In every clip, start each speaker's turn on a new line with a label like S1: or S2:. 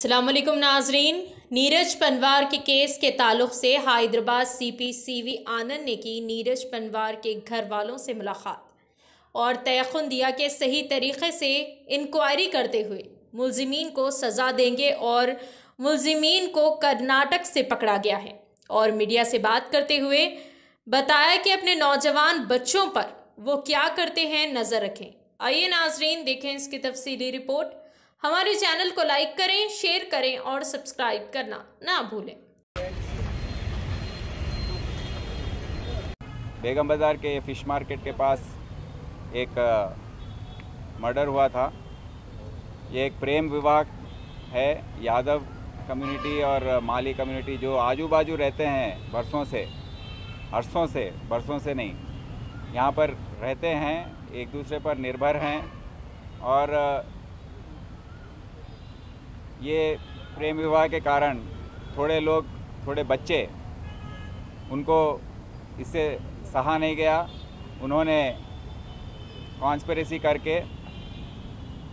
S1: अल्लाम नाजरीन। नीरज पनवार के केस के ताल्लुक से हैदराबाद सीपी सीवी आनंद ने की नीरज पनवार के घर वालों से मुलाकात और तयन दिया कि सही तरीके से इंक्वायरी करते हुए मुलजमीन को सज़ा देंगे और मुलजिमीन को कर्नाटक से पकड़ा गया है। और मीडिया से बात करते हुए बताया कि अपने नौजवान बच्चों पर वो क्या करते हैं नज़र रखें। आइए नाजरीन, देखें इसकी तफसीली रिपोर्ट। हमारे चैनल को लाइक करें, शेयर करें और सब्सक्राइब करना ना भूलें।
S2: बेगम बाज़ार के फ़िश मार्केट के पास एक मर्डर हुआ था। ये एक प्रेम विवाह है, यादव कम्युनिटी और माली कम्युनिटी जो आजू बाजू रहते हैं बरसों से अरसों से, बरसों से नहीं, यहाँ पर रहते हैं, एक दूसरे पर निर्भर हैं और ये प्रेम विवाह के कारण थोड़े लोग, थोड़े बच्चे, उनको इससे सहा नहीं गया। उन्होंने कॉन्स्परेसी करके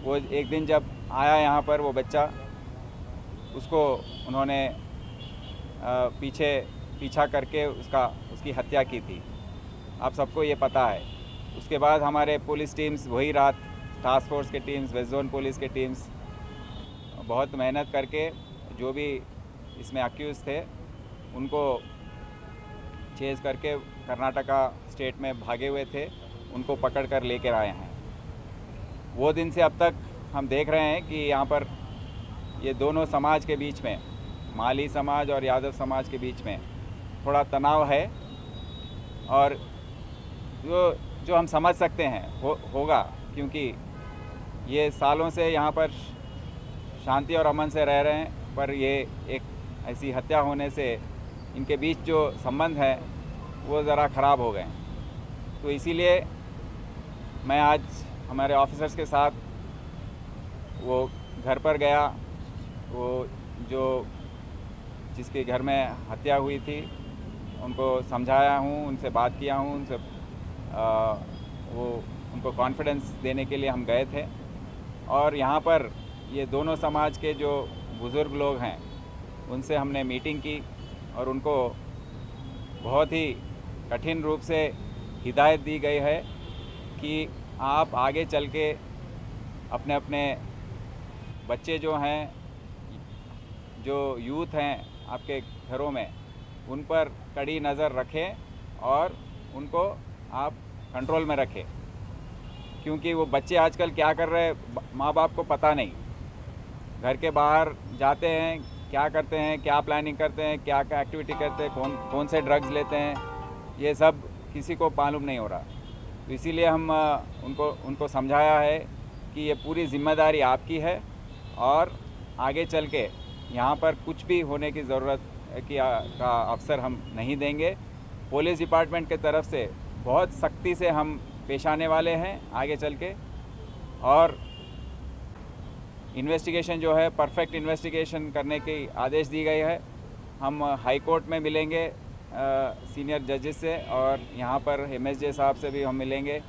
S2: वो एक दिन जब आया यहाँ पर, वो बच्चा, उसको उन्होंने पीछे, पीछा करके उसका, उसकी हत्या की थी। आप सबको ये पता है। उसके बाद हमारे पुलिस टीम्स, वही रात टास्क फोर्स के टीम्स, वेस्ट जोन पुलिस के टीम्स बहुत मेहनत करके जो भी इसमें अक्यूज़ थे, उनको चेज़ करके कर्नाटका स्टेट में भागे हुए थे, उनको पकड़ कर लेकर आए हैं। वो दिन से अब तक हम देख रहे हैं कि यहाँ पर ये दोनों समाज के बीच में, माली समाज और यादव समाज के बीच में थोड़ा तनाव है और जो जो हम समझ सकते हैं, हो, होगा, क्योंकि ये सालों से यहाँ पर शांति और अमन से रह रहे हैं पर ये एक ऐसी हत्या होने से इनके बीच जो संबंध है वो ज़रा ख़राब हो गए तो इसीलिए मैं आज हमारे ऑफिसर्स के साथ वो घर पर गया। वो जो जिसके घर में हत्या हुई थी उनको समझाया हूँ उनसे बात किया हूँ उनसे आ, वो उनको कॉन्फिडेंस देने के लिए हम गए थे। और यहाँ पर ये दोनों समाज के जो बुज़ुर्ग लोग हैं, उनसे हमने मीटिंग की और उनको बहुत ही कठिन रूप से हिदायत दी गई है कि आप आगे चल के अपने अपने बच्चे जो हैं, जो यूथ हैं आपके घरों में, उन पर कड़ी नज़र रखें और उनको आप कंट्रोल में रखें। क्योंकि वो बच्चे आजकल क्या कर रहे हैं माँ बाप को पता नहीं। घर के बाहर जाते हैं, क्या करते हैं, क्या प्लानिंग करते हैं, क्या क्या एक्टिविटी करते हैं, कौन कौन से ड्रग्स लेते हैं, ये सब किसी को मालूम नहीं हो रहा। तो इसीलिए हम उनको उनको समझाया है कि ये पूरी ज़िम्मेदारी आपकी है और आगे चल के यहाँ पर कुछ भी होने की ज़रूरत की का अवसर हम नहीं देंगे। पुलिस डिपार्टमेंट के तरफ़ से बहुत सख्ती से हम पेश आने वाले हैं आगे चल के और इन्वेस्टिगेशन जो है परफेक्ट इन्वेस्टिगेशन करने की आदेश दी गई है। हम हाई कोर्ट में मिलेंगे सीनियर जजेस से और यहाँ पर एम साहब से भी हम मिलेंगे।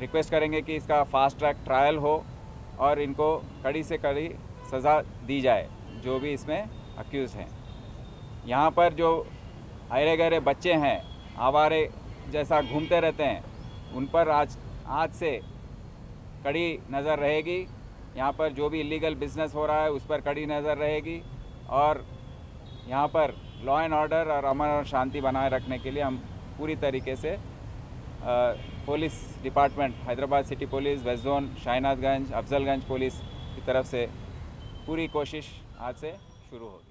S2: रिक्वेस्ट करेंगे कि इसका फास्ट ट्रैक ट्रायल हो और इनको कड़ी से कड़ी सज़ा दी जाए, जो भी इसमें अक्यूज़ हैं। यहाँ पर जो अरे गहरे बच्चे हैं, आवारे जैसा घूमते रहते हैं, उन पर आज आज से कड़ी नज़र रहेगी। यहाँ पर जो भी इलीगल बिज़नेस हो रहा है, उस पर कड़ी नज़र रहेगी और यहाँ पर लॉ एंड ऑर्डर और अमन और शांति बनाए रखने के लिए हम पूरी तरीके से police department Hyderabad city police west zone Shahinayatganj, Afzalganj police की तरफ़ से पूरी कोशिश आज से शुरू होगी।